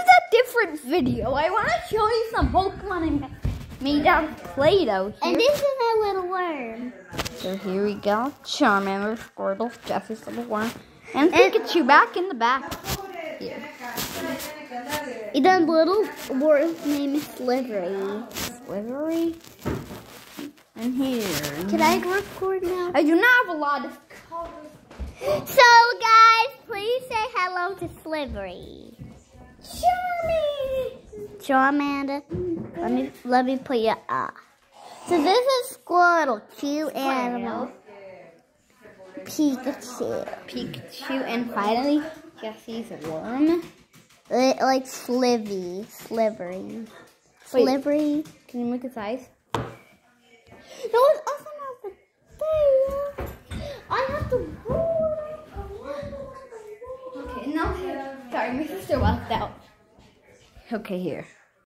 is a different video. I want to show you some Pokemon I made out of Play-Doh here. And this is a little worm. So here we go. Charmander, Squirtle, Jessie's little worm, and Pikachu back in the back. Here. And then little worm's name is Slivery. Slivery. And here. Can I record now? I do not have a lot of colors. So guys, please say hello to Slivery. Charmy! Charmander, let me let me put you up. So this is Squirtle, cute animal. Pikachu. Pikachu, and finally, Jessie's worm. Li- Like Slivy, Slivery. Wait. Slivery. Can you make its eyes? No, it's also not the thing. I have to Okay, no. Sorry, my sister walked out. Okay, here.